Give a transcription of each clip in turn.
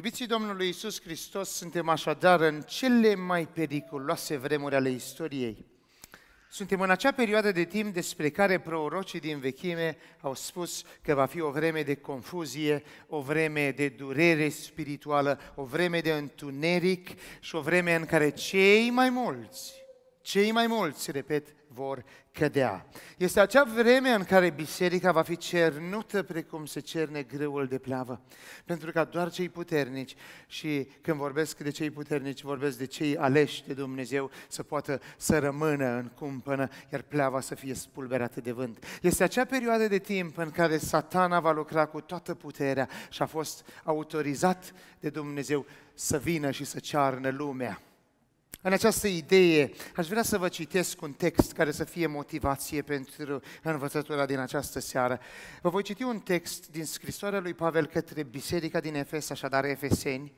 Iubiții Domnului Isus Hristos, suntem așadar în cele mai periculoase vremuri ale istoriei. Suntem în acea perioadă de timp despre care prorocii din vechime au spus că va fi o vreme de confuzie, o vreme de durere spirituală, o vreme de întuneric și o vreme în care cei mai mulți, cei mai mulți, repet, vor cădea. Este acea vreme în care biserica va fi cernută precum se cerne grâul de plavă. Pentru că doar cei puternici și când vorbesc de cei puternici, vorbesc de cei aleși de Dumnezeu să poată să rămână în cumpănă, iar pleava să fie spulberată de vânt. Este acea perioadă de timp în care satana va lucra cu toată puterea și a fost autorizat de Dumnezeu să vină și să cearnă lumea. În această idee, aș vrea să vă citesc un text care să fie motivație pentru învățătura din această seară. Vă voi citi un text din scrisoarea lui Pavel către biserica din Efes, așadar Efeseni.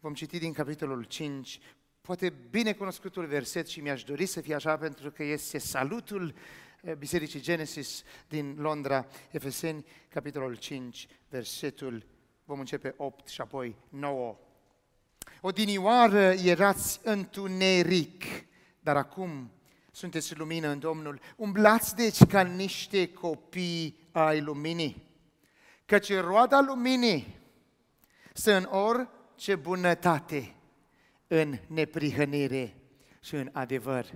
Vom citi din capitolul 5, poate bine cunoscutul verset și mi-aș dori să fie așa pentru că este salutul eh, Bisericii Genesis din Londra, Efeseni, capitolul 5, versetul, vom începe 8 și apoi 9. Odinioară erați întuneric, dar acum sunteți lumină în Domnul. Umblați deci ca niște copii ai luminii. Căci roada luminii să în orice bunătate, în neprihănire și în adevăr.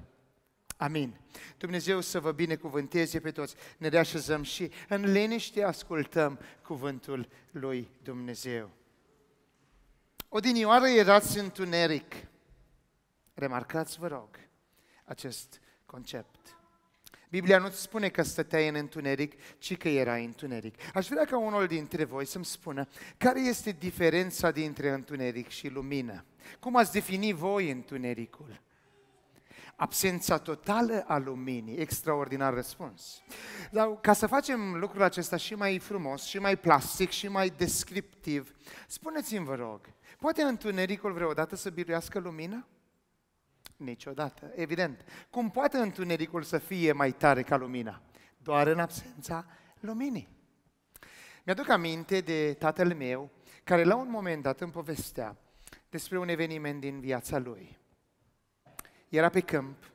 Amin. Dumnezeu să vă binecuvânteze pe toți. Ne reașezăm și în liniște ascultăm cuvântul lui Dumnezeu. Odinioară erați întuneric. Remarcați, vă rog, acest concept. Biblia nu spune că stăteai în întuneric, ci că erai întuneric. Aș vrea ca unul dintre voi să-mi spună care este diferența dintre întuneric și lumină. Cum ați defini voi întunericul? Absența totală a luminii, extraordinar răspuns. Dar ca să facem lucrul acesta și mai frumos, și mai plastic, și mai descriptiv, spuneți-mi, vă rog, Poate întunericul vreodată să biruiască lumina? Niciodată, evident. Cum poate întunericul să fie mai tare ca lumina? Doar în absența luminii. Mi-aduc aminte de tatăl meu, care la un moment dat îmi povestea despre un eveniment din viața lui. Era pe câmp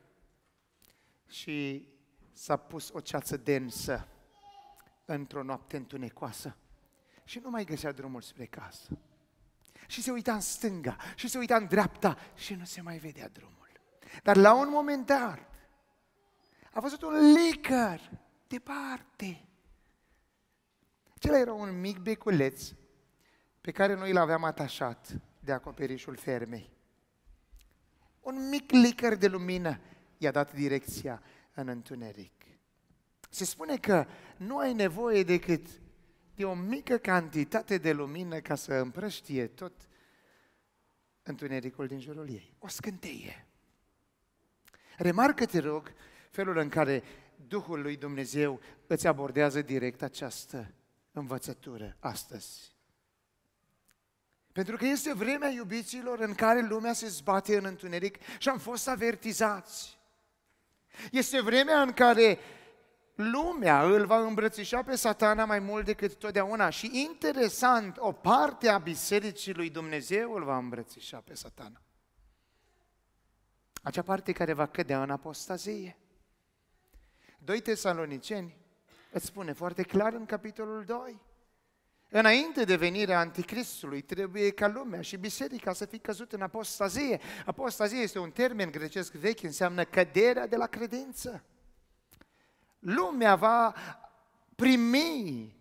și s-a pus o ceață densă într-o noapte întunecoasă și nu mai găsea drumul spre casă și se uita în stânga și se uita în dreapta și nu se mai vedea drumul. Dar la un moment dat a văzut un licăr departe. Acela era un mic beculeț pe care noi l-aveam atașat de acoperișul fermei. Un mic licăr de lumină i-a dat direcția în întuneric. Se spune că nu ai nevoie decât de o mică cantitate de lumină ca să împrăștie tot întunericul din jurul ei. O scânteie. Remarcă, te rog, felul în care Duhul lui Dumnezeu îți abordează direct această învățătură astăzi. Pentru că este vremea iubiților în care lumea se zbate în întuneric și am fost avertizați. Este vremea în care lumea îl va îmbrățișa pe satana mai mult decât totdeauna. Și interesant, o parte a Bisericii lui Dumnezeu îl va îmbrățișa pe satana. Acea parte care va cădea în apostazie. Doi tesaloniceni îți spune foarte clar în capitolul 2. Înainte de venirea anticristului, trebuie ca lumea și biserica să fie căzut în apostazie. Apostazie este un termen grecesc vechi, înseamnă căderea de la credință lumea va primi,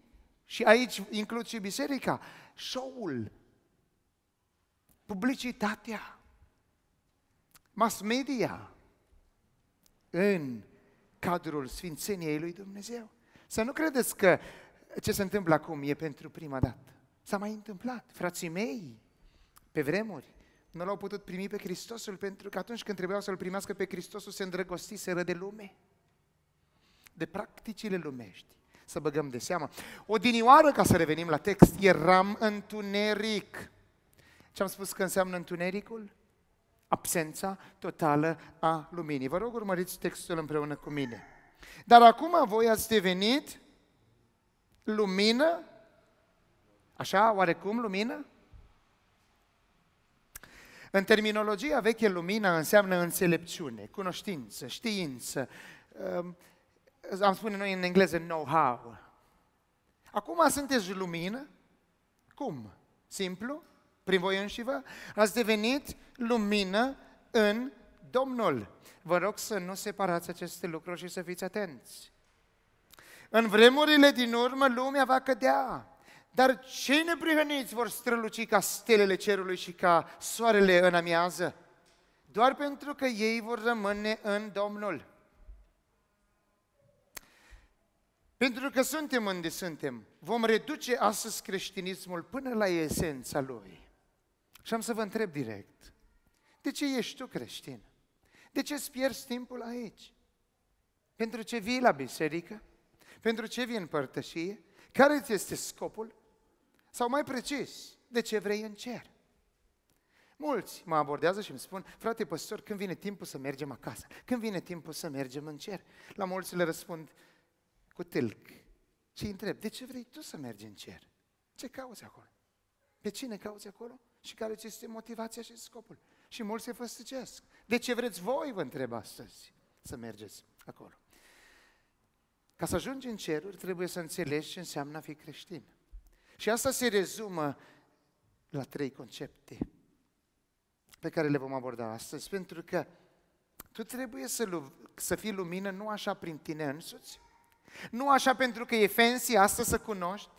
și aici includ și biserica, show-ul, publicitatea, mass media în cadrul Sfințeniei lui Dumnezeu. Să nu credeți că ce se întâmplă acum e pentru prima dată. S-a mai întâmplat. Frații mei, pe vremuri, nu l-au putut primi pe Hristosul pentru că atunci când trebuiau să-L primească pe Hristosul se îndrăgostiseră de lume de practicile lumești. Să băgăm de seamă. O dinioară, ca să revenim la text, eram întuneric. Ce am spus că înseamnă întunericul? Absența totală a luminii. Vă rog, urmăriți textul împreună cu mine. Dar acum voi ați devenit lumină? Așa, oarecum lumină? În terminologia veche, lumina înseamnă înțelepciune, cunoștință, știință, um, am spune noi în engleză know-how. Acum sunteți lumină? Cum? Simplu? Prin voi înși vă? Ați devenit lumină în Domnul. Vă rog să nu separați aceste lucruri și să fiți atenți. În vremurile din urmă, lumea va cădea. Dar cei neprihăniți vor străluci ca stelele cerului și ca soarele în amiază? Doar pentru că ei vor rămâne în Domnul. Pentru că suntem unde suntem, vom reduce astăzi creștinismul până la esența lui. Și am să vă întreb direct, de ce ești tu creștin? De ce îți pierzi timpul aici? Pentru ce vii la biserică? Pentru ce vii în părtășie? Care ți este scopul? Sau mai precis, de ce vrei în cer? Mulți mă abordează și îmi spun, frate păstor, când vine timpul să mergem acasă? Când vine timpul să mergem în cer? La mulți le răspund cu tâlc și îi întreb, de ce vrei tu să mergi în cer? Ce cauți acolo? Pe cine cauți acolo? Și care ți este motivația și scopul? Și mulți se făstăcesc. De ce vreți voi, vă întreb astăzi, să mergeți acolo? Ca să ajungi în ceruri, trebuie să înțelegi ce înseamnă a fi creștin. Și asta se rezumă la trei concepte pe care le vom aborda astăzi, pentru că tu trebuie să, să fii lumină nu așa prin tine însuți, nu așa pentru că e fancy asta să cunoști,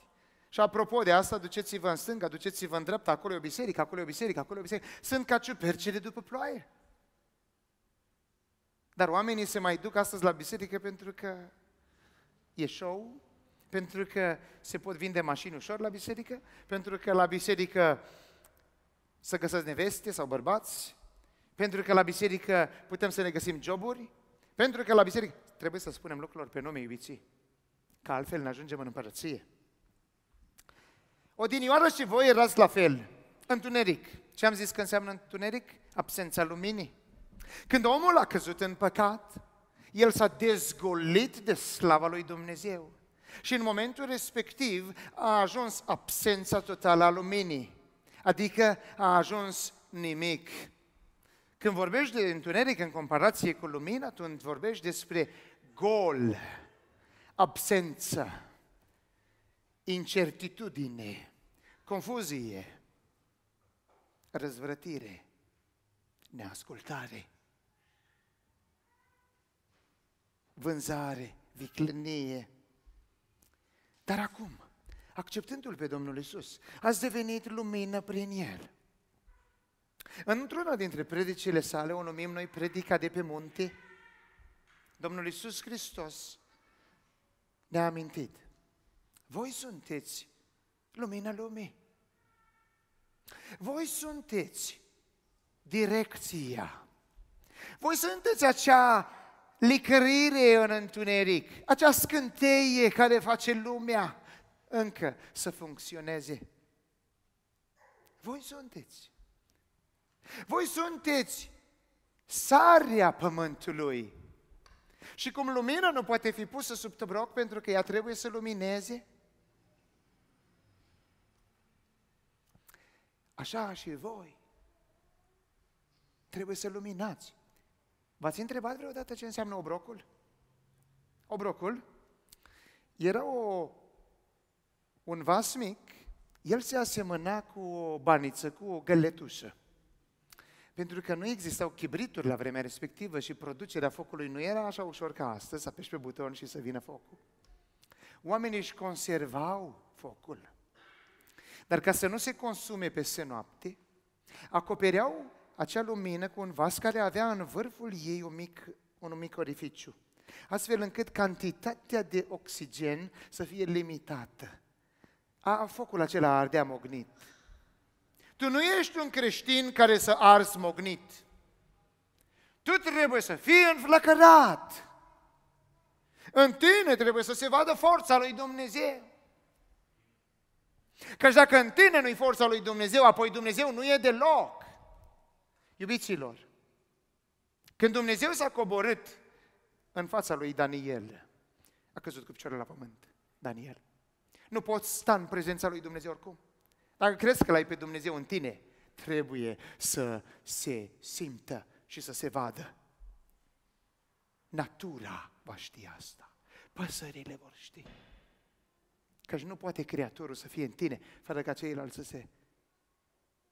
și apropo de asta, duceți-vă în stânga, duceți-vă în dreapta, acolo e o biserică, acolo e o biserică, acolo e o biserică. Sunt ca ciupercele după ploaie. Dar oamenii se mai duc astăzi la biserică pentru că e show, pentru că se pot vinde mașini ușor la biserică, pentru că la biserică să găsesc neveste sau bărbați, pentru că la biserică putem să ne găsim joburi, pentru că la biserică trebuie să spunem lucrurilor pe nume iubiții, că altfel ne ajungem în împărăție. Odinioară și voi erați la fel, întuneric. Ce am zis că înseamnă întuneric? Absența luminii. Când omul a căzut în păcat, el s-a dezgolit de slava lui Dumnezeu. Și în momentul respectiv a ajuns absența totală a luminii, adică a ajuns nimic. Când vorbești de întuneric în comparație cu lumină, atunci vorbești despre gol, absență, incertitudine, confuzie, răzvrătire, neascultare, vânzare, viclănie, dar acum, acceptându-L pe Domnul Isus, ați devenit lumină prin El. Într-una dintre predicile sale, o numim noi predica de pe munte, Domnul Isus Hristos ne-a amintit. Voi sunteți lumina lumii. Voi sunteți direcția. Voi sunteți acea licărire în întuneric, acea scânteie care face lumea încă să funcționeze. Voi sunteți. Voi sunteți sarea pământului. Și cum lumina nu poate fi pusă sub tăbroc pentru că ea trebuie să lumineze, așa și voi trebuie să luminați. V-ați întrebat vreodată ce înseamnă obrocul? Obrocul era o, un vas mic, el se asemăna cu o baniță, cu o găletușă. Pentru că nu existau chibrituri la vremea respectivă și producerea focului nu era așa ușor ca astăzi, să apeși pe buton și să vină focul. Oamenii își conservau focul. Dar ca să nu se consume peste noapte, acopereau acea lumină cu un vas care avea în vârful ei un mic, un mic orificiu, astfel încât cantitatea de oxigen să fie limitată. A, focul acela ardea mognit. Tu nu ești un creștin care să arzi mognit. Tu trebuie să fii înflăcărat. În tine trebuie să se vadă forța lui Dumnezeu. Căci dacă în tine nu-i forța lui Dumnezeu, apoi Dumnezeu nu e deloc. Iubiților, când Dumnezeu s-a coborât în fața lui Daniel, a căzut cu picioarele la pământ. Daniel. Nu poți sta în prezența lui Dumnezeu oricum. Dacă crezi că l-ai pe Dumnezeu în tine, trebuie să se simtă și să se vadă. Natura va ști asta. Păsările vor ști. Căci nu poate Creatorul să fie în tine fără ca ceilalți să se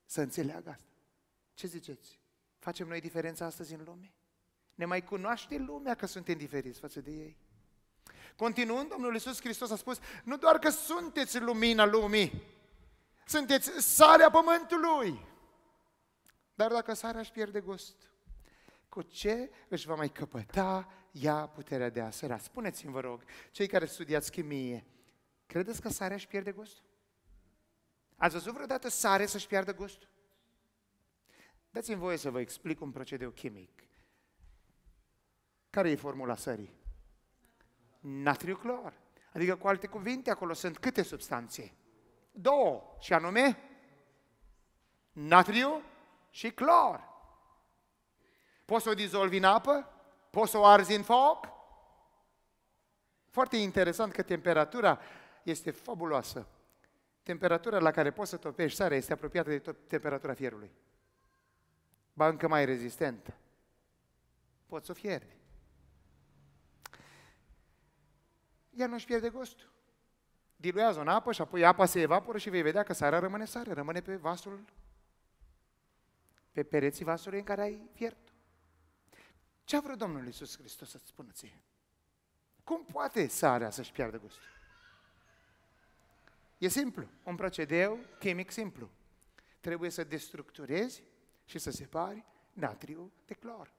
să înțeleagă asta. Ce ziceți? Facem noi diferența astăzi în lume? Ne mai cunoaște lumea că suntem diferiți față de ei? Continuând, Domnul Iisus Hristos a spus, nu doar că sunteți lumina lumii, sunteți sarea pământului. Dar dacă sarea își pierde gust, cu ce își va mai căpăta ea puterea de a sărea? Spuneți-mi, vă rog, cei care studiați chimie, credeți că sarea își pierde gustul? Ați văzut vreodată sare să-și piardă gustul? Dați-mi voie să vă explic un procedeu chimic. Care e formula sării? Natriu-clor. Adică, cu alte cuvinte, acolo sunt câte substanțe? Două, și anume natriu și clor. Poți să o dizolvi în apă? Poți să o arzi în foc? Foarte interesant că temperatura este fabuloasă. Temperatura la care poți să topești sarea este apropiată de temperatura fierului. Ba încă mai rezistentă. Poți să o fierbi. Ea nu-și pierde gustul. Diluează în apă și apoi apa se evaporă și vei vedea că sarea rămâne sare, rămâne pe vasul, pe pereții vasului în care ai fiert. Ce a vrut Domnul Iisus Hristos să-ți spună ție? Cum poate sarea să-și piardă gustul? E simplu, un procedeu chimic simplu. Trebuie să destructurezi și să separi natriu de clor.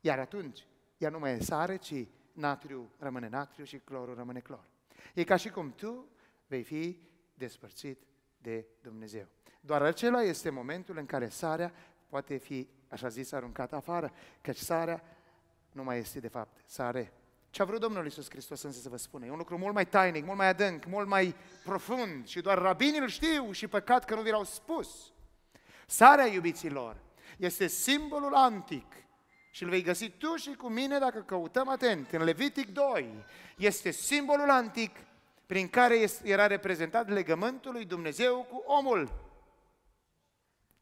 Iar atunci, ea nu mai e sare, ci natriu rămâne natriu și clorul rămâne clor. E ca și cum tu vei fi despărțit de Dumnezeu. Doar acela este momentul în care sarea poate fi, așa zis, aruncată afară, căci sarea nu mai este de fapt sare. Ce a vrut Domnul Iisus Hristos însă să vă spune? E un lucru mult mai tainic, mult mai adânc, mult mai profund și doar rabinii îl știu și păcat că nu vi l-au spus. Sarea, iubiților, este simbolul antic și îl vei găsi tu și cu mine dacă căutăm atent. În Levitic 2 este simbolul antic prin care era reprezentat legământul lui Dumnezeu cu omul.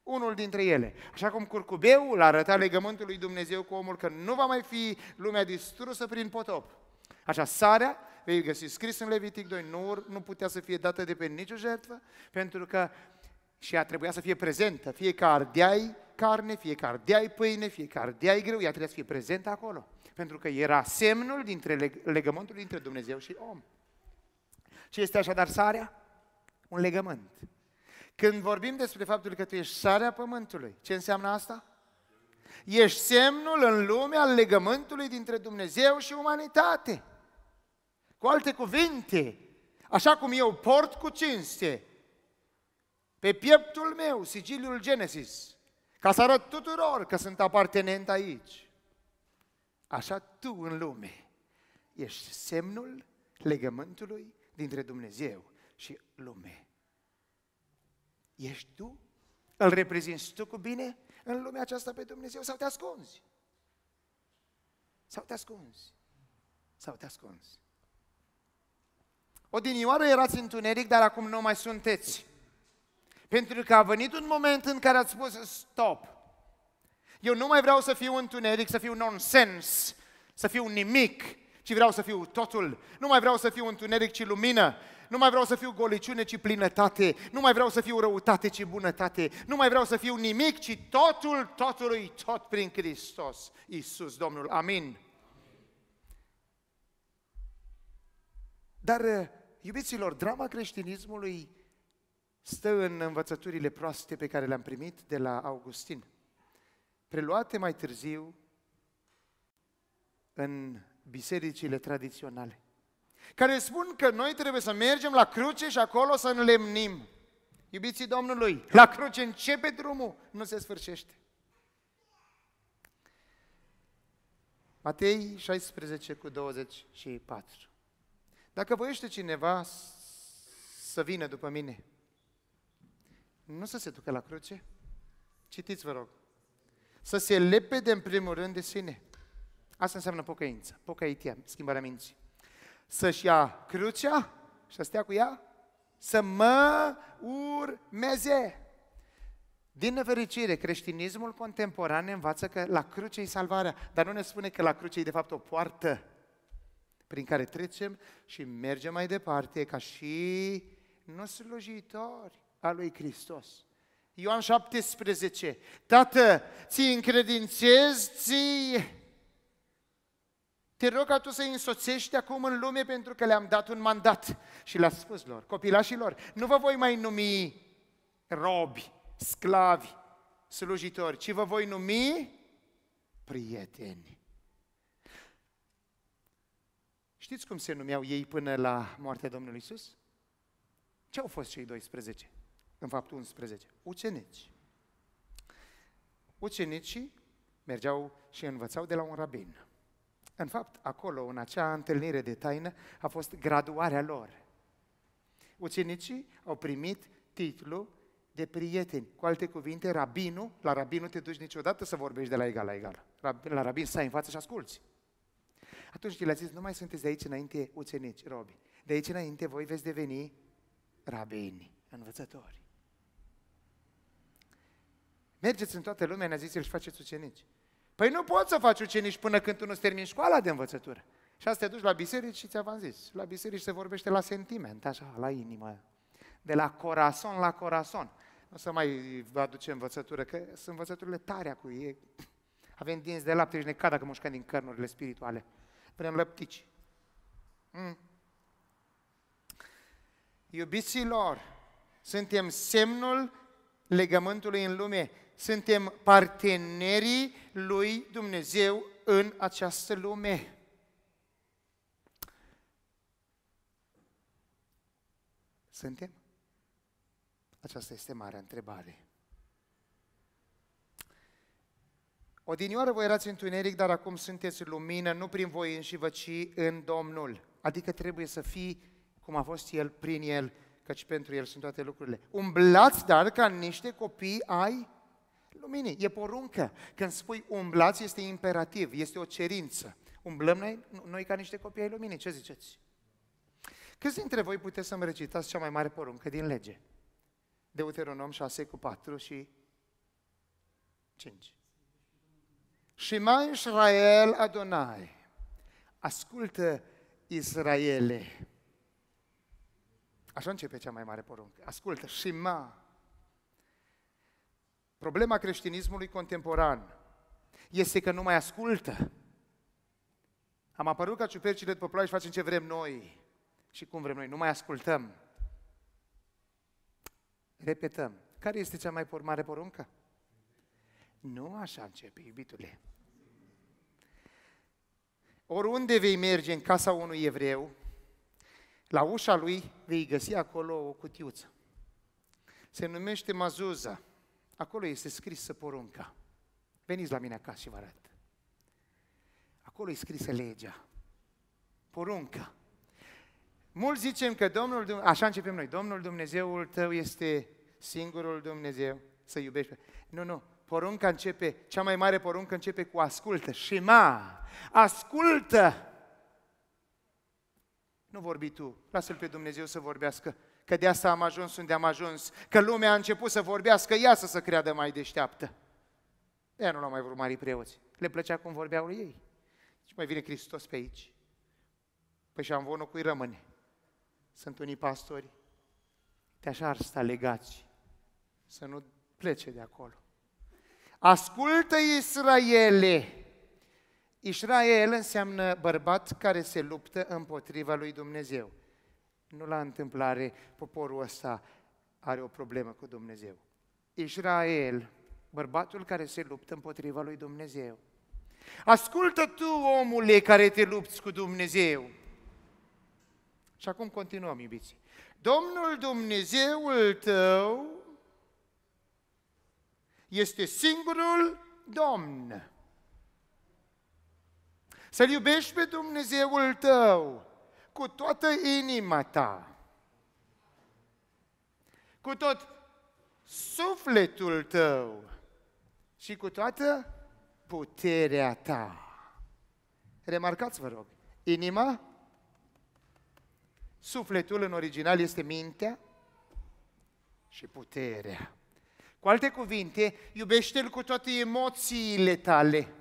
Unul dintre ele. Așa cum curcubeul arăta legământul lui Dumnezeu cu omul că nu va mai fi lumea distrusă prin potop. Așa, sarea, vei găsi scris în Levitic 2, nu, nu putea să fie dată de pe nicio jertfă, pentru că și ea trebuia să fie prezentă, fie că ardeai carne, fie că ardeai pâine, fie că ardeai greu, ea trebuia să fie prezentă acolo. Pentru că era semnul dintre legământul dintre Dumnezeu și om. Ce este așadar sarea? Un legământ. Când vorbim despre faptul că tu ești sarea pământului, ce înseamnă asta? Ești semnul în lume al legământului dintre Dumnezeu și umanitate. Cu alte cuvinte, așa cum eu port cu cinste pe pieptul meu sigiliul Genesis, ca să arăt tuturor că sunt apartenent aici, așa tu în lume ești semnul legământului dintre Dumnezeu și lume. Ești tu? Îl reprezinți tu cu bine în lumea aceasta pe Dumnezeu sau te ascunzi? Sau te ascunzi? Sau te ascunzi? Odinioară erați întuneric, dar acum nu mai sunteți. Pentru că a venit un moment în care ați spus stop. Eu nu mai vreau să fiu întuneric, să fiu nonsens, să fiu nimic, ci vreau să fiu totul. Nu mai vreau să fiu întuneric, ci lumină. Nu mai vreau să fiu goliciune, ci plinătate. Nu mai vreau să fiu răutate, ci bunătate. Nu mai vreau să fiu nimic, ci totul, totului, tot prin Hristos. Iisus, Domnul. Amin. Dar, iubiților, drama creștinismului stă în învățăturile proaste pe care le-am primit de la Augustin, preluate mai târziu în bisericile tradiționale, care spun că noi trebuie să mergem la cruce și acolo să înlemnim. Iubiții Domnului, la cruce începe drumul, nu se sfârșește. Matei 16 cu 24. Dacă voiește cineva să vină după mine, nu să se ducă la cruce. Citiți, vă rog. Să se lepede în primul rând de sine. Asta înseamnă pocăință, pocăitia, schimbarea minții. Să-și ia crucea și să stea cu ea, să mă urmeze. Din nefericire, creștinismul contemporan ne învață că la cruce e salvarea, dar nu ne spune că la cruce e de fapt o poartă prin care trecem și mergem mai departe ca și nu slujitori al lui Hristos. Ioan 17. Tată, ți încredințez ție. Te rog ca tu să-i însoțești acum în lume pentru că le-am dat un mandat. Și le-a spus lor, copilașilor, nu vă voi mai numi robi, sclavi, slujitori, ci vă voi numi prieteni. Știți cum se numeau ei până la moartea Domnului Isus? Ce au fost cei 12? În fapt 11. Ucenici. Ucenicii mergeau și învățau de la un rabin. În fapt, acolo, în acea întâlnire de taină, a fost graduarea lor. Ucenicii au primit titlul de prieteni. Cu alte cuvinte, rabinul, la rabinul te duci niciodată să vorbești de la egal la egal. La rabin stai în față și asculți. Atunci le-a zis, nu mai sunteți de aici înainte ucenici, robi. De aici înainte voi veți deveni rabini, învățători. Mergeți în toată lumea, ne-a zis el și faceți ucenici. Păi nu poți să faci ucenici până când tu nu-ți termini școala de învățătură. Și asta te duci la biserici și ți-am zis. La biserici se vorbește la sentiment, așa, la inimă. De la corazon la corazon. Nu să mai vă aduce învățătură, că sunt învățăturile tare cu ei. Avem dinți de lapte și ne cad dacă mușcăm din cărnurile spirituale. Vrem lăptici. Mm. Iubiților, suntem semnul legământului în lume. Suntem partenerii lui Dumnezeu în această lume. Suntem? Aceasta este marea întrebare. Odinioară voi erați întuneric, dar acum sunteți lumină, nu prin voi înși vă, ci în Domnul. Adică trebuie să fii cum a fost El, prin El, căci pentru El sunt toate lucrurile. Umblați, dar, ca niște copii ai luminii. E poruncă. Când spui umblați, este imperativ, este o cerință. Umblăm noi, noi ca niște copii ai luminii. Ce ziceți? Câți dintre voi puteți să-mi recitați cea mai mare poruncă din lege? Deuteronom 6 cu 4 și 5. Și mai Israel Adonai. Ascultă Israele. Așa începe cea mai mare poruncă. Ascultă, Shema. Problema creștinismului contemporan este că nu mai ascultă. Am apărut ca ciupercile de pe și facem ce vrem noi și cum vrem noi. Nu mai ascultăm. Repetăm. Care este cea mai mare poruncă? Nu așa începe, iubitule. Oriunde vei merge în casa unui evreu, la ușa lui vei găsi acolo o cutiuță. Se numește mazuza. Acolo este scrisă porunca. Veniți la mine acasă și vă arăt. Acolo e scrisă legea. Porunca. Mulți zicem că Domnul, așa începem noi, Domnul Dumnezeul tău este singurul Dumnezeu, să iubești. Nu, nu, porunca începe, cea mai mare poruncă începe cu ascultă. Shema, ascultă! Nu vorbi tu, lasă-L pe Dumnezeu să vorbească, că de asta am ajuns unde am ajuns, că lumea a început să vorbească, ea să se creadă mai deșteaptă. Ea nu l-au mai vrut mari preoți, le plăcea cum vorbeau ei. Și mai vine Hristos pe aici. Păi și am vonul cui rămâne. Sunt unii pastori, de așa ar sta legați, să nu plece de acolo. Ascultă Israele! Israel înseamnă bărbat care se luptă împotriva lui Dumnezeu. Nu la întâmplare, poporul ăsta are o problemă cu Dumnezeu. Israel, bărbatul care se luptă împotriva lui Dumnezeu. Ascultă tu, omule, care te lupți cu Dumnezeu. Și acum continuăm, iubiții. Domnul Dumnezeul tău este singurul Domn. Să-L iubești pe Dumnezeul tău cu toată inima ta, cu tot sufletul tău și cu toată puterea ta. Remarcați, vă rog, inima, sufletul în original este mintea și puterea. Cu alte cuvinte, iubește-L cu toate emoțiile tale.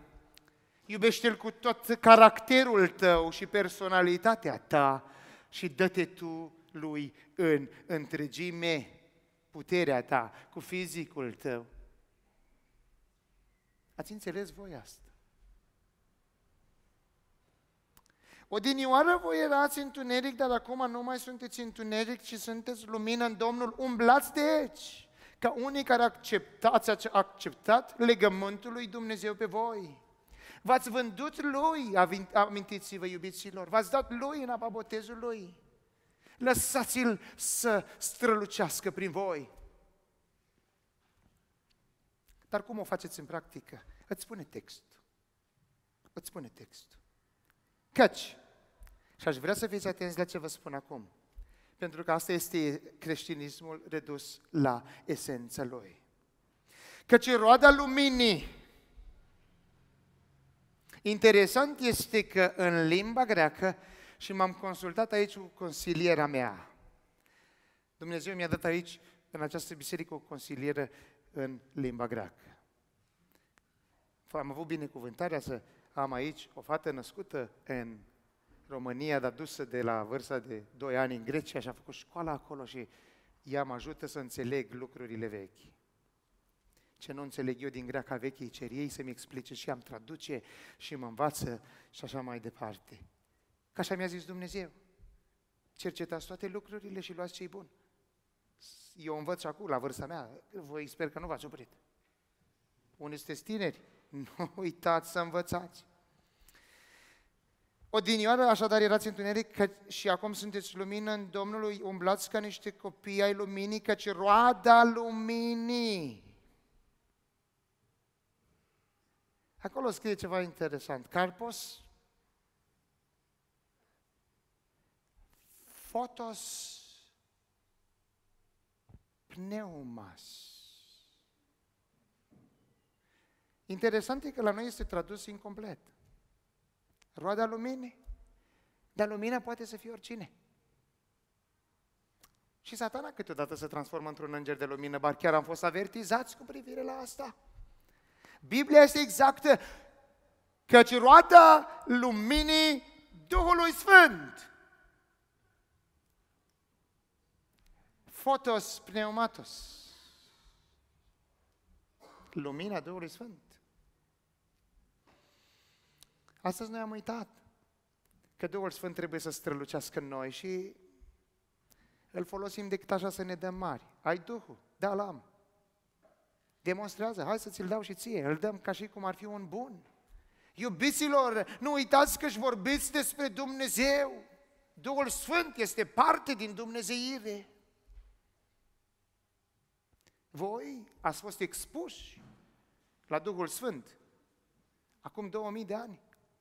Iubește-L cu tot caracterul tău și personalitatea ta și dă-te tu lui în întregime, puterea ta, cu fizicul tău. Ați înțeles voi asta? Odinioară voi erați întuneric, dar acum nu mai sunteți întuneric, ci sunteți lumină în Domnul. Umblați deci, ca unii care acceptați, ați acceptat legământul lui Dumnezeu pe voi. V-ați vândut lui, amintiți-vă iubiților, v-ați dat lui în apa botezului. Lăsați-l să strălucească prin voi. Dar cum o faceți în practică? Îți spune textul. Îți spune textul. Căci, și aș vrea să fiți atenți la ce vă spun acum, pentru că asta este creștinismul redus la esența lui. Căci roada luminii, interesant este că în limba greacă, și m-am consultat aici cu consiliera mea, Dumnezeu mi-a dat aici, în această biserică, o consilieră în limba greacă. Am avut binecuvântarea să am aici o fată născută în România, dar dusă de la vârsta de 2 ani în Grecia și a făcut școala acolo și ea mă ajută să înțeleg lucrurile vechi. Ce nu înțeleg eu din greaca veche, îi cer ei să-mi explice și am traduce și mă învață și așa mai departe. Ca așa mi-a zis Dumnezeu. Cercetați toate lucrurile și luați ce bun. Eu învăț acum, la vârsta mea, voi sper că nu v-ați oprit. Unii sunteți tineri, nu uitați să învățați. Odinioară, așadar, erați întuneric că și acum sunteți lumină în Domnului, umblați ca niște copii ai luminii, căci roada luminii. Acolo scrie ceva interesant. Carpos, photos, pneumas. Interesant e că la noi este tradus incomplet. Roada luminii. Dar lumina poate să fie oricine. Și satana câteodată se transformă într-un înger de lumină, bar chiar am fost avertizați cu privire la asta. Biblia este exactă, căci roada luminii Duhului Sfânt. Fotos pneumatos. Lumina Duhului Sfânt. Astăzi noi am uitat că Duhul Sfânt trebuie să strălucească în noi și îl folosim decât așa să ne dăm mari. Ai Duhul? Da, l-am. Demonstrează, hai să ți-l dau și ție, îl dăm ca și cum ar fi un bun. Iubiților, nu uitați că își vorbiți despre Dumnezeu. Duhul Sfânt este parte din Dumnezeire. Voi ați fost expuși la Duhul Sfânt acum 2000 de ani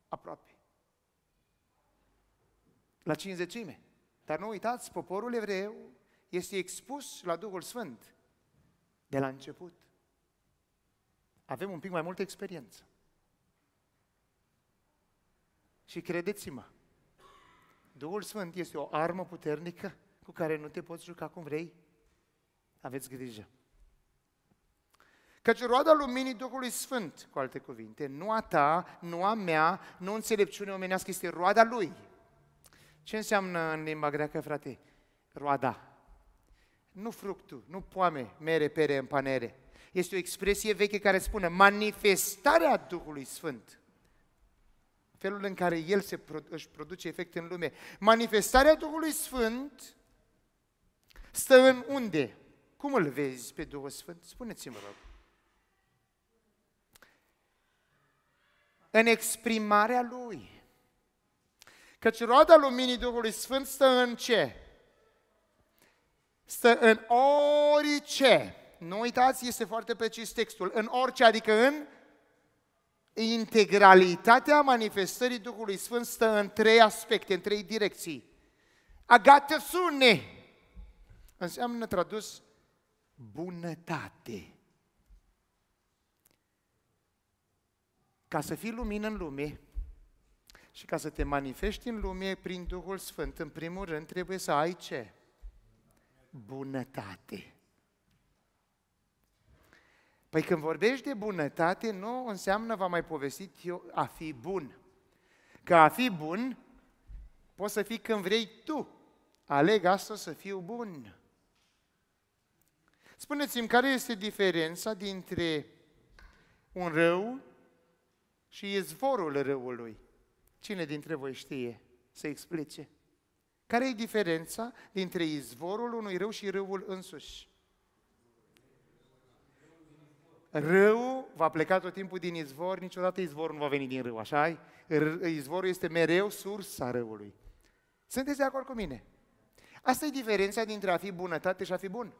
aproape. La cinzecime. Dar nu uitați, poporul evreu este expus la Duhul Sfânt de la început. Avem un pic mai multă experiență. Și credeți-mă, Duhul Sfânt este o armă puternică cu care nu te poți juca cum vrei. Aveți grijă. Căci roada luminii Duhului Sfânt, cu alte cuvinte, nu a ta, nu a mea, nu înțelepciune omenească, este roada Lui. Ce înseamnă în limba greacă, frate? Roada. Nu fructul, nu poame, mere, pere în panere. Este o expresie veche care spune manifestarea Duhului Sfânt. Felul în care El se, își produce efect în lume. Manifestarea Duhului Sfânt stă în unde? Cum îl vezi pe Duhul Sfânt? Spuneți-mă, rog. în exprimarea Lui. Căci roada luminii Duhului Sfânt stă în ce? Stă în orice. Nu uitați, este foarte precis textul. În orice, adică în integralitatea manifestării Duhului Sfânt stă în trei aspecte, în trei direcții. Agate sune înseamnă tradus bunătate. Ca să fii lumină în lume și ca să te manifesti în lume prin Duhul Sfânt, în primul rând trebuie să ai ce? Bunătate. Păi când vorbești de bunătate, nu înseamnă, v-am mai povestit eu, a fi bun. Că a fi bun, poți să fii când vrei tu. Aleg asta să fiu bun. Spuneți-mi, care este diferența dintre un rău și izvorul răului? Cine dintre voi știe să explice? Care e diferența dintre izvorul unui rău și râul însuși? Râul va pleca tot timpul din izvor, niciodată izvorul nu va veni din râu, așa Izvorul este mereu sursa râului. Sunteți de acord cu mine? Asta e diferența dintre a fi bunătate și a fi bun.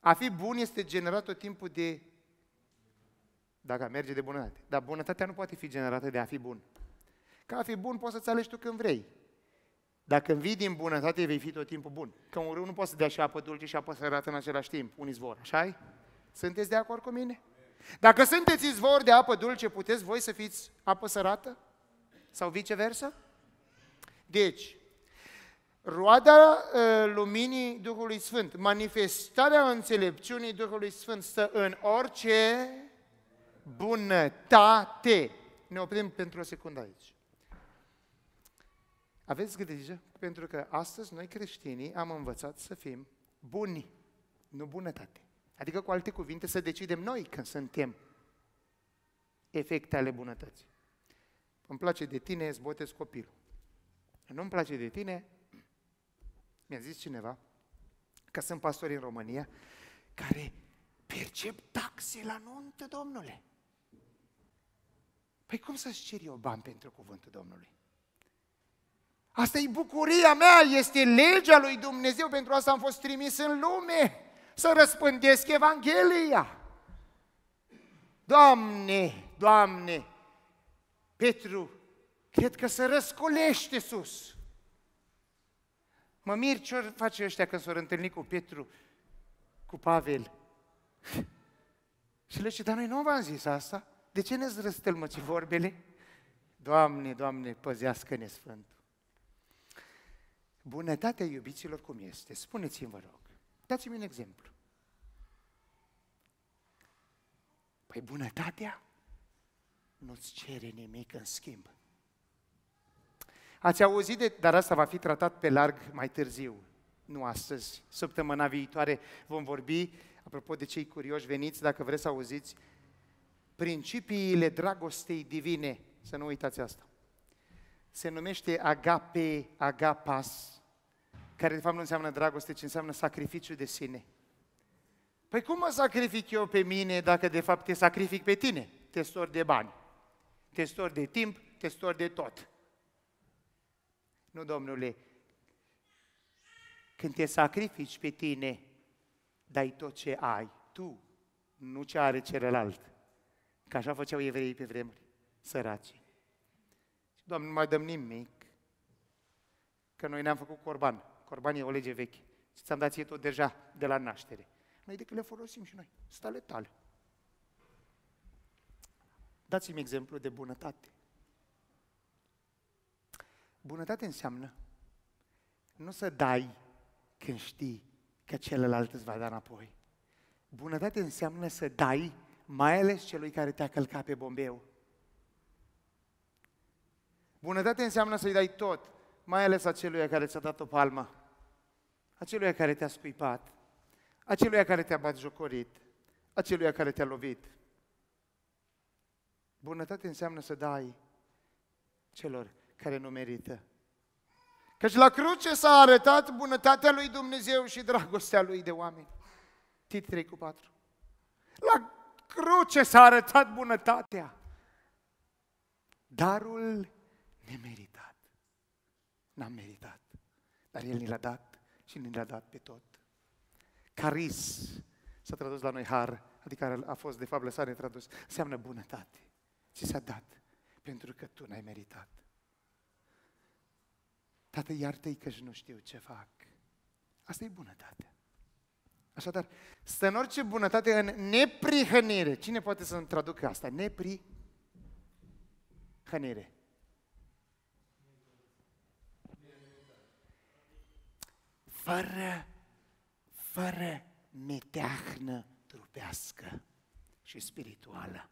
A fi bun este generat tot timpul de... Dacă merge de bunătate. Dar bunătatea nu poate fi generată de a fi bun. Ca a fi bun poți să-ți alegi tu când vrei. Dacă vii din bunătate, vei fi tot timpul bun. Că un râu nu poate să dea și apă dulce și apă sărată în același timp, un izvor, așa Sunteți de acord cu mine? Dacă sunteți izvor de apă dulce, puteți voi să fiți apă sărată? Sau viceversa? Deci, roada uh, luminii Duhului Sfânt, manifestarea înțelepciunii Duhului Sfânt stă în orice bunătate. Ne oprim pentru o secundă aici. Aveți grijă, pentru că astăzi noi creștinii am învățat să fim buni, nu bunătate. Adică, cu alte cuvinte, să decidem noi când suntem efecte ale bunătății. Îmi place de tine, îți botez copilul. Nu-mi place de tine, mi-a zis cineva că sunt pastori în România care percep taxe la nuntă, domnule. Păi cum să-ți cer eu bani pentru cuvântul Domnului? Asta e bucuria mea, este legea lui Dumnezeu, pentru asta am fost trimis în lume, să răspândesc Evanghelia. Doamne, Doamne, Petru, cred că se răscolește sus. Mă mir ce face ăștia când s-au întâlnit cu Petru, cu Pavel. Și le zice, dar noi nu v-am zis asta. De ce ne-ți răstălmăci vorbele? Doamne, Doamne, păzească-ne Sfântul. Bunătatea iubiților cum este? Spuneți-mi, vă rog. Dați-mi un exemplu. Păi bunătatea nu-ți cere nimic în schimb. Ați auzit de, dar asta va fi tratat pe larg mai târziu, nu astăzi. Săptămâna viitoare vom vorbi, apropo de cei curioși veniți, dacă vreți să auziți, principiile dragostei divine. Să nu uitați asta. Se numește agape, agapas, care de fapt nu înseamnă dragoste, ci înseamnă sacrificiu de sine. Păi cum mă sacrific eu pe mine dacă de fapt te sacrific pe tine? Testor de bani, testor de timp, testor de tot. Nu, domnule, când te sacrifici pe tine, dai tot ce ai, tu, nu ce are celălalt. Că așa făceau evreii pe vremuri, săraci. Doamne, nu mai dăm nimic, că noi ne-am făcut corban. Corban e o lege veche. Și ți-am dat ție tot deja de la naștere. Noi decât le folosim și noi, stale tale. Dați-mi exemplu de bunătate. Bunătate înseamnă nu să dai când știi că celălalt îți va da înapoi. Bunătate înseamnă să dai mai ales celui care te-a călcat pe bombeu. Bunătate înseamnă să-i dai tot, mai ales acelui care ți-a dat o palmă, acelui care te-a scuipat, acelui care te-a batjocorit, acelui care te-a lovit. Bunătate înseamnă să dai celor care nu merită. Căci la cruce s-a arătat bunătatea lui Dumnezeu și dragostea lui de oameni. Tit 3 cu 4. La cruce s-a arătat bunătatea. Darul nemeritat. N-am meritat. Dar El ni l-a dat și ni l-a dat pe tot. Caris s-a tradus la noi har, adică a fost de fapt lăsare tradus, înseamnă bunătate. Ți s-a dat pentru că tu n-ai meritat. Tată, iartă-i că nu știu ce fac. Asta e bunătatea. Așadar, stă în orice bunătate în neprihănire. Cine poate să-mi traducă asta? Neprihănire. Fără, fără meteahnă trupească. și spirituală.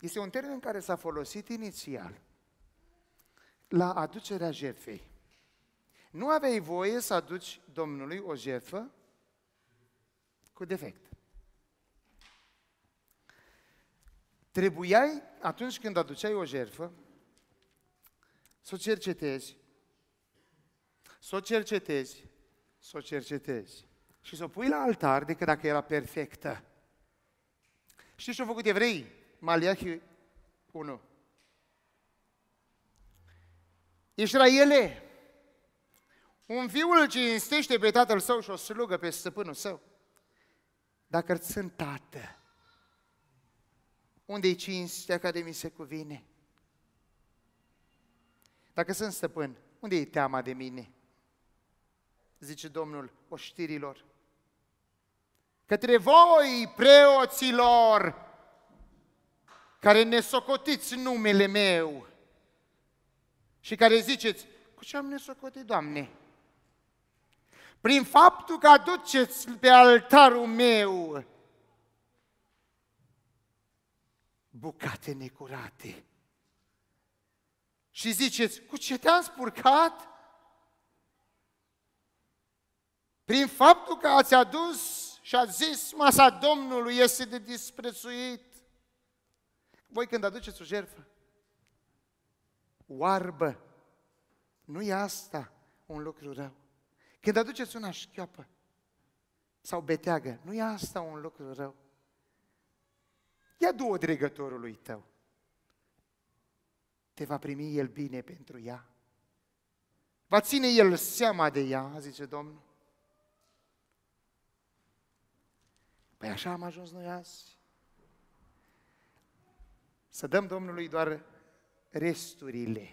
Este un termen care s-a folosit inițial la aducerea jertfei. Nu aveai voie să aduci Domnului o jertfă cu defect. Trebuiai, atunci când aduceai o jertfă, să o cercetezi, să o cercetezi, să o cercetezi și să o pui la altar decât dacă era perfectă. Știți ce au făcut evrei? Maliahi 1. Israele, un fiu îl cinstește pe tatăl său și o slugă pe stăpânul său. Dacă sunt tată, unde-i cinstea care mi se cuvine? Dacă sunt stăpân, unde e teama de mine? Zice Domnul oștirilor. Către voi, preoților, care ne socotiți numele meu și care ziceți, cu ce am nesocotit, Doamne? Prin faptul că aduceți pe altarul meu bucate necurate. Și ziceți, cu ce te-am spurcat? Prin faptul că ați adus și ați zis, masa Domnului este de disprețuit. Voi când aduceți o jertfă, oarbă, nu e asta un lucru rău. Când aduceți una șchioapă sau beteagă, nu e asta un lucru rău. Ia două dregătorului tău. Te va primi el bine pentru ea. Va ține el seama de ea, zice Domnul. Păi așa am ajuns noi azi. Să dăm Domnului doar resturile.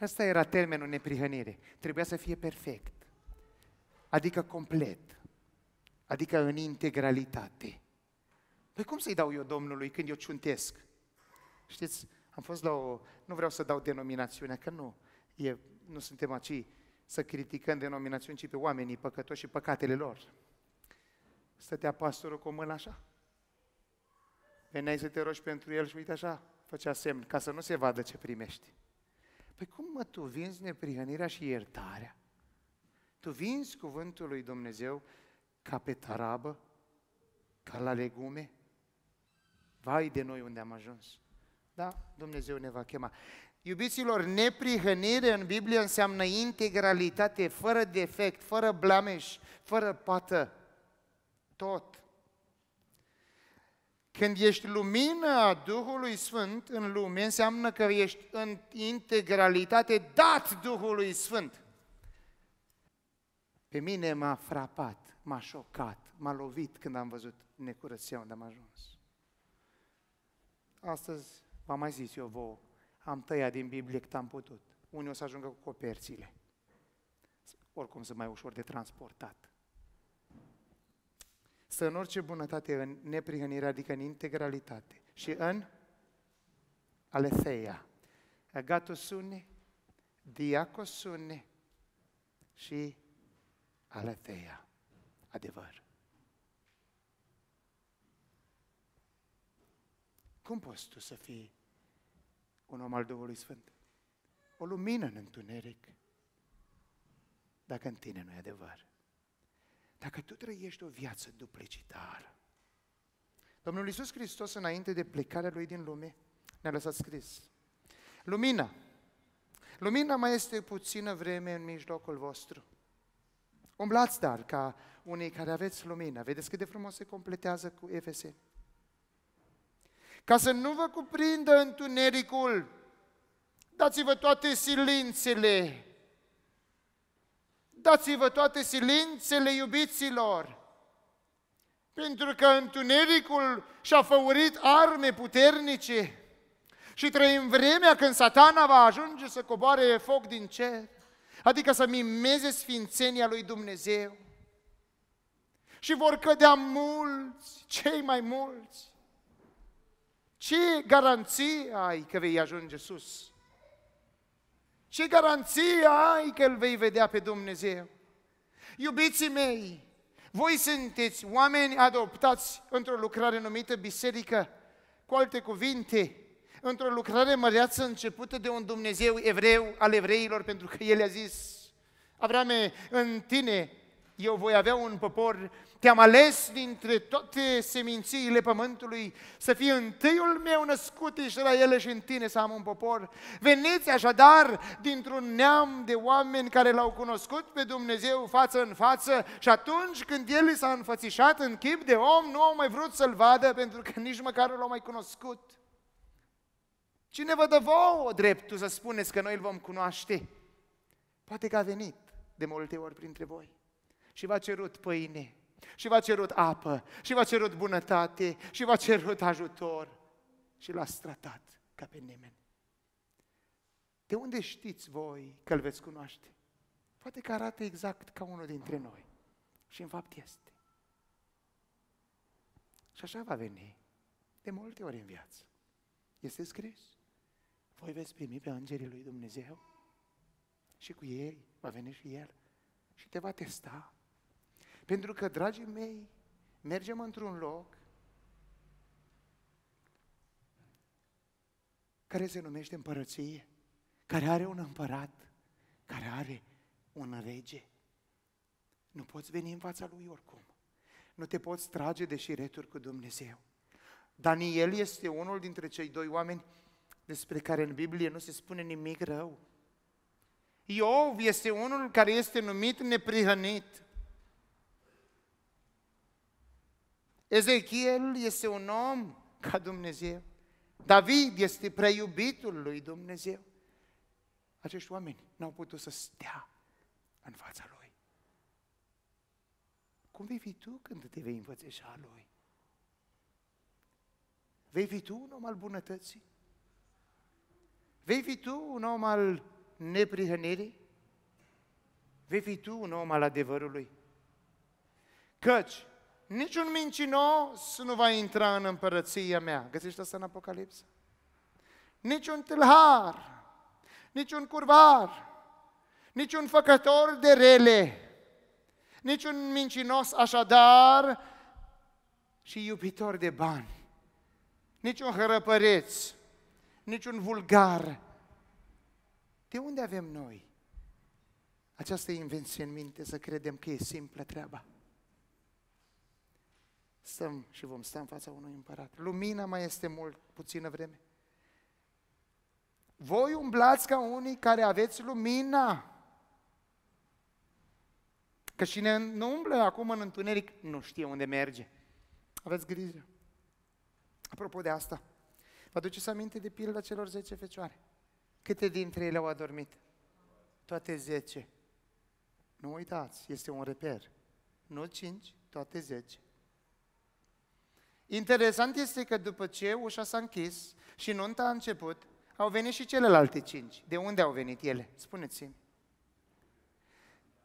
Asta era termenul neprihănire. Trebuia să fie perfect. Adică complet. Adică în integralitate. Păi cum să-i dau eu Domnului când eu ciuntesc? Știți, am fost la o... Nu vreau să dau denominațiunea, că nu. E, nu suntem aici să criticăm denominațiuni, ci pe oamenii păcătoși și păcatele lor. Stătea pastorul cu mâna așa. Veneai să te rogi pentru el și uite așa, făcea semn, ca să nu se vadă ce primești. Păi cum mă, tu vinzi neprihănirea și iertarea? Tu vinzi cuvântul lui Dumnezeu ca pe tarabă, ca la legume? Vai de noi unde am ajuns. Da, Dumnezeu ne va chema. Iubiților, neprihănire în Biblie înseamnă integralitate, fără defect, fără blameș, fără pată, tot. Când ești lumina Duhului Sfânt în lume, înseamnă că ești în integralitate dat Duhului Sfânt. Pe mine m-a frapat, m-a șocat, m-a lovit când am văzut necurăția unde am ajuns. Astăzi, v-am mai zis eu vouă, am tăiat din Biblie cât am putut. Unii o să ajungă cu coperțile. Oricum sunt mai ușor de transportat. Să în orice bunătate, în neprihănire, adică în integralitate și în aletheia. Agatosune, diacosune și aletheia. Adevăr. Cum poți tu să fii un om al Duhului Sfânt? O lumină în întuneric, dacă în tine nu e adevăr. Dacă tu trăiești o viață duplicitară. Domnul Iisus Hristos, înainte de plecarea Lui din lume, ne-a lăsat scris. Lumina. Lumina mai este puțină vreme în mijlocul vostru. Umblați dar ca unii care aveți lumină. Vedeți cât de frumos se completează cu Efeseni ca să nu vă cuprindă întunericul. Dați-vă toate silințele. Dați-vă toate silințele iubiților. Pentru că întunericul și-a făurit arme puternice și trăim vremea când satana va ajunge să coboare foc din cer, adică să mimeze sfințenia lui Dumnezeu. Și vor cădea mulți, cei mai mulți. Ce garanție ai că vei ajunge sus? Ce garanție ai că îl vei vedea pe Dumnezeu? Iubiții mei, Voi sunteți oameni adoptați într-o lucrare numită biserică, cu alte cuvinte, într-o lucrare măreață începută de un Dumnezeu evreu al evreilor, pentru că El a zis, Avrame, în tine eu voi avea un popor, te-am ales dintre toate semințiile pământului să fie întâiul meu născut Israel și în tine să am un popor. Veniți așadar dintr-un neam de oameni care l-au cunoscut pe Dumnezeu față în față și atunci când El s-a înfățișat în chip de om, nu au mai vrut să-L vadă pentru că nici măcar l-au mai cunoscut. Cine vă dă vouă dreptul să spuneți că noi îl vom cunoaște? Poate că a venit de multe ori printre voi și v-a cerut pâine, și v-a cerut apă, și v-a cerut bunătate, și v-a cerut ajutor și l-ați tratat ca pe nimeni. De unde știți voi că îl veți cunoaște? Poate că arată exact ca unul dintre noi. Și în fapt este. Și așa va veni de multe ori în viață. Este scris. Voi veți primi pe îngerii lui Dumnezeu și cu ei va veni și El și te va testa. Pentru că, dragii mei, mergem într-un loc care se numește împărăție, care are un împărat, care are un rege. Nu poți veni în fața lui oricum. Nu te poți trage de șireturi cu Dumnezeu. Daniel este unul dintre cei doi oameni despre care în Biblie nu se spune nimic rău. Iov este unul care este numit neprihănit. Ezechiel este un om ca Dumnezeu. David este preiubitul lui Dumnezeu. Acești oameni n-au putut să stea în fața lui. Cum vei fi tu când te vei învățeșa lui? Vei fi tu un om al bunătății? Vei fi tu un om al neprihănirii? Vei fi tu un om al adevărului? Căci niciun mincinos nu va intra în împărăția mea. Găsești asta în Apocalipsă? Niciun tâlhar, niciun curvar, niciun făcător de rele, niciun mincinos așadar și iubitor de bani, niciun hărăpăreț, niciun vulgar. De unde avem noi această invenție în minte să credem că e simplă treaba? Stăm și vom sta în fața unui împărat. Lumina mai este mult, puțină vreme. Voi umblați ca unii care aveți lumina. Că cine nu umblă acum în întuneric, nu știe unde merge. Aveți grijă. Apropo de asta, vă aduceți aminte de pilda celor 10 fecioare? Câte dintre ele au adormit? Toate 10. Nu uitați, este un reper. Nu 5, toate 10. Interesant este că după ce ușa s-a închis și nunta a început, au venit și celelalte cinci. De unde au venit ele? Spuneți-mi.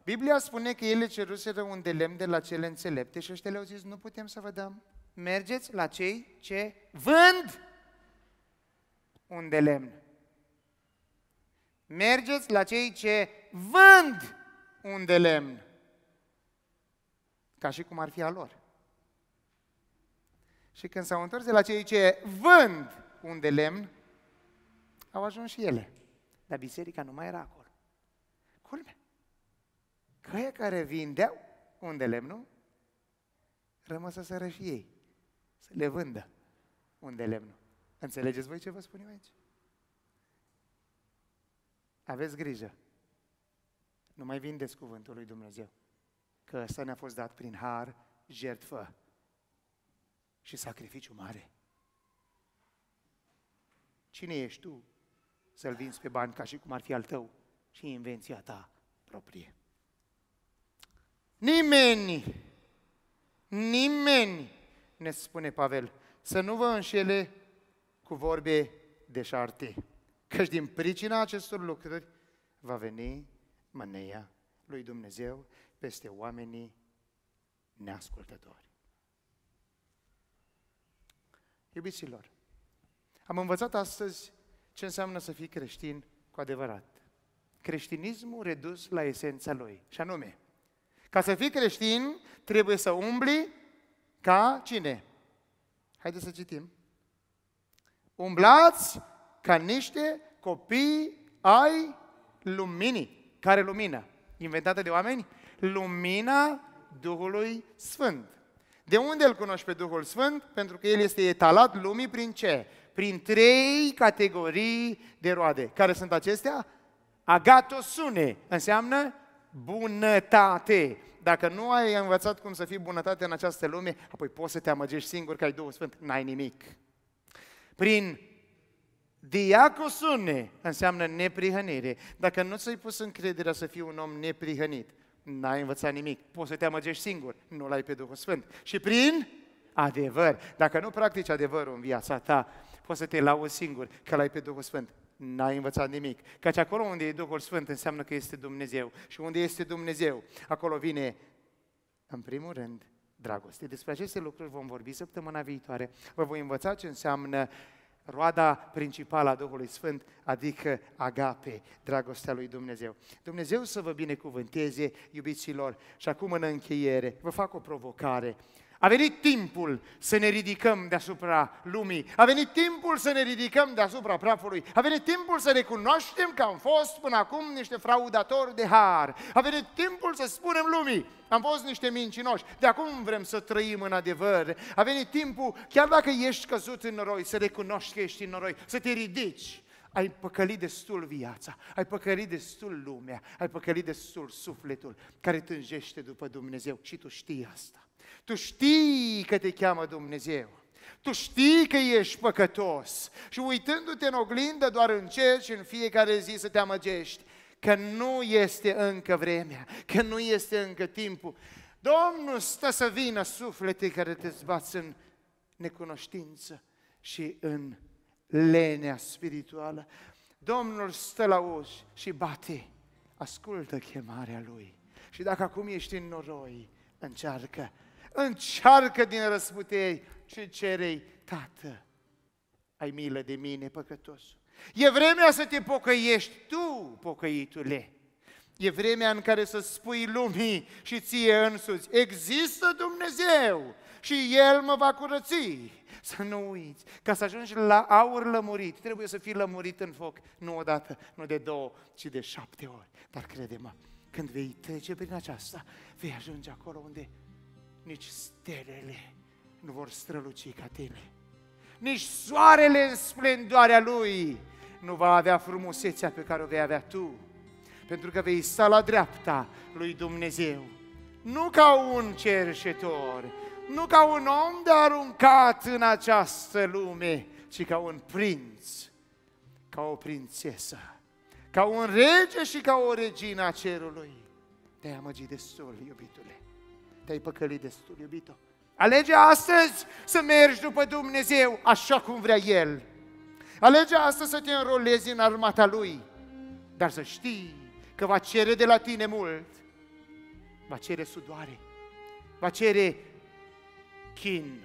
Biblia spune că ele ceruseră un de lemn de la cele înțelepte și ăștia le-au zis, nu putem să vă dăm. Mergeți la cei ce vând un de lemn. Mergeți la cei ce vând un de lemn. Ca și cum ar fi a lor. Și când s-au întors de la cei ce vând un de lemn, au ajuns și ele. Dar biserica nu mai era acolo. Culme. Căia care vindeau un de lemn, rămăseseră și ei să le vândă un de lemn. Înțelegeți voi ce vă spun eu aici? Aveți grijă. Nu mai vindeți cuvântul lui Dumnezeu. Că ăsta ne-a fost dat prin har, jertfă și sacrificiu mare. Cine ești tu să-l vinzi pe bani ca și cum ar fi al tău și invenția ta proprie? Nimeni, nimeni, ne spune Pavel, să nu vă înșele cu vorbe deșarte, căci din pricina acestor lucruri va veni mâneia lui Dumnezeu peste oamenii neascultători. Iubiților, am învățat astăzi ce înseamnă să fii creștin cu adevărat. Creștinismul redus la esența lui, și anume, Ca să fii creștin, trebuie să umbli ca cine? Haideți să citim. Umblați ca niște copii ai luminii. Care lumină? Inventată de oameni? Lumina Duhului Sfânt. De unde îl cunoști pe Duhul Sfânt? Pentru că El este etalat lumii prin ce? Prin trei categorii de roade. Care sunt acestea? Agatosune înseamnă bunătate. Dacă nu ai învățat cum să fii bunătate în această lume, apoi poți să te amăgești singur că ai Duhul Sfânt, n-ai nimic. Prin diacosune înseamnă neprihănire. Dacă nu ți-ai pus încrederea să fii un om neprihănit, n-ai învățat nimic. Poți să te amăgești singur, nu l-ai pe Duhul Sfânt. Și prin adevăr. Dacă nu practici adevărul în viața ta, poți să te lauzi singur că l-ai pe Duhul Sfânt. N-ai învățat nimic. Căci acolo unde e Duhul Sfânt înseamnă că este Dumnezeu. Și unde este Dumnezeu, acolo vine, în primul rând, dragoste. Despre aceste lucruri vom vorbi săptămâna viitoare. Vă voi învăța ce înseamnă roada principală a Duhului Sfânt, adică agape, dragostea lui Dumnezeu. Dumnezeu să vă binecuvânteze, iubiților, și acum în încheiere, vă fac o provocare. A venit timpul să ne ridicăm deasupra lumii. A venit timpul să ne ridicăm deasupra prafului. A venit timpul să recunoaștem că am fost până acum niște fraudatori de har. A venit timpul să spunem lumii, am fost niște mincinoși. De acum vrem să trăim în adevăr. A venit timpul, chiar dacă ești căzut în noroi, să recunoști că ești în noroi, să te ridici ai păcălit destul viața, ai păcălit destul lumea, ai păcălit destul sufletul care tânjește după Dumnezeu și tu știi asta. Tu știi că te cheamă Dumnezeu. Tu știi că ești păcătos și uitându-te în oglindă doar încerci în fiecare zi să te amăgești că nu este încă vremea, că nu este încă timpul. Domnul stă să vină suflete care te zbați în necunoștință și în lenea spirituală. Domnul stă la uși și bate, ascultă chemarea Lui. Și dacă acum ești în noroi, încearcă încearcă din răsputei și cerei, Tată, ai milă de mine, păcătos. E vremea să te pocăiești tu, pocăitule. E vremea în care să spui lumii și ție însuți, există Dumnezeu și El mă va curăți. Să nu uiți, ca să ajungi la aur lămurit, trebuie să fii lămurit în foc, nu odată, nu de două, ci de șapte ori. Dar crede-mă, când vei trece prin aceasta, vei ajunge acolo unde nici stelele nu vor străluci ca tine. Nici soarele în splendoarea lui nu va avea frumusețea pe care o vei avea tu. Pentru că vei sta la dreapta lui Dumnezeu. Nu ca un cerșetor, nu ca un om de aruncat în această lume, ci ca un prinț, ca o prințesă, ca un rege și ca o regină a cerului. Te-ai amăgit destul, iubitule te-ai păcălit destul, iubito. Alege astăzi să mergi după Dumnezeu așa cum vrea El. Alege astăzi să te înrolezi în armata Lui, dar să știi că va cere de la tine mult. Va cere sudoare, va cere chin,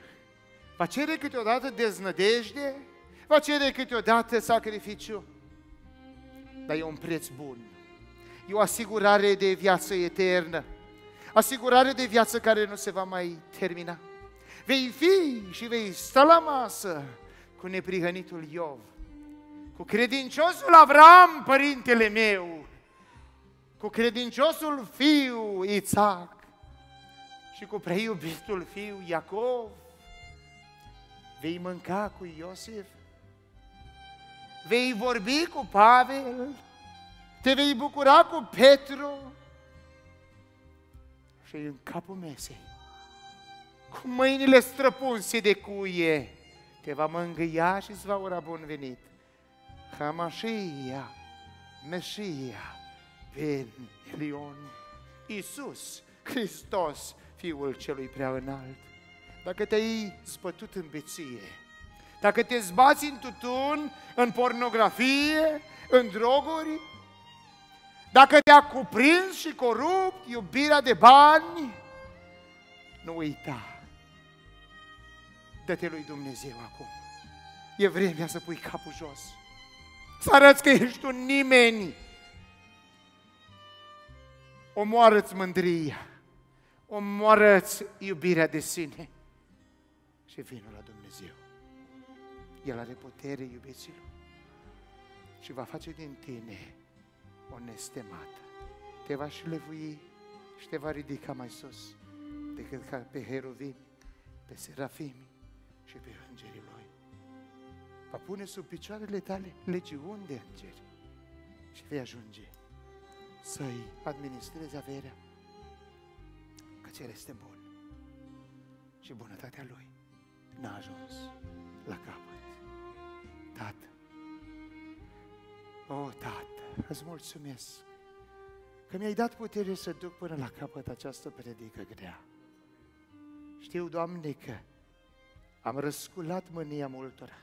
va cere câteodată deznădejde, va cere câteodată sacrificiu, dar e un preț bun. E o asigurare de viață eternă asigurare de viață care nu se va mai termina. Vei fi și vei sta la masă cu neprihănitul Iov, cu credinciosul Avram, părintele meu, cu credinciosul fiu Isaac și cu preiubitul fiu Iacov. Vei mânca cu Iosif, vei vorbi cu Pavel, te vei bucura cu Petru, și în capul mesei, cu mâinile străpunse de cuie, te va mângâia și îți va ura bun venit. Hamașia, Mesia, Ben Elion, Iisus Hristos, Fiul Celui Prea Înalt. Dacă te-ai spătut în beție, dacă te zbați în tutun, în pornografie, în droguri, dacă te-a cuprins și corupt iubirea de bani, nu uita. Dă-te lui Dumnezeu acum. E vremea să pui capul jos. Să arăți că ești un nimeni. Omoară-ți mândria. omoară-ți iubirea de sine și vină la Dumnezeu. El are putere, iubiților, și va face din tine o nestemată. Te va șlevui și te va ridica mai sus decât ca pe heruvimi, pe serafimi și pe îngerii lui. Va pune sub picioarele tale legiuni de îngeri și vei ajunge să-i administrezi averea, că El este bun și bunătatea Lui n-a ajuns la capăt. O, Tată, îți mulțumesc că mi-ai dat putere să duc până la capăt această predică grea. Știu, Doamne, că am răsculat mânia multora.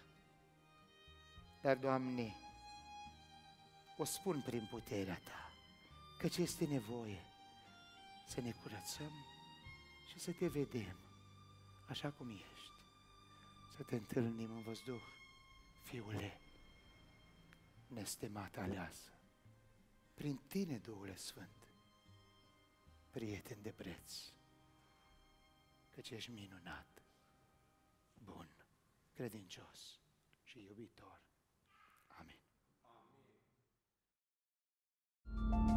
Dar, Doamne, o spun prin puterea Ta, căci este nevoie să ne curățăm și să Te vedem așa cum ești, să Te întâlnim în văzduh, Fiule, nestemată aleasă, prin tine, Duhule Sfânt, prieten de preț, căci ești minunat, bun, credincios și iubitor. Amin. Amin.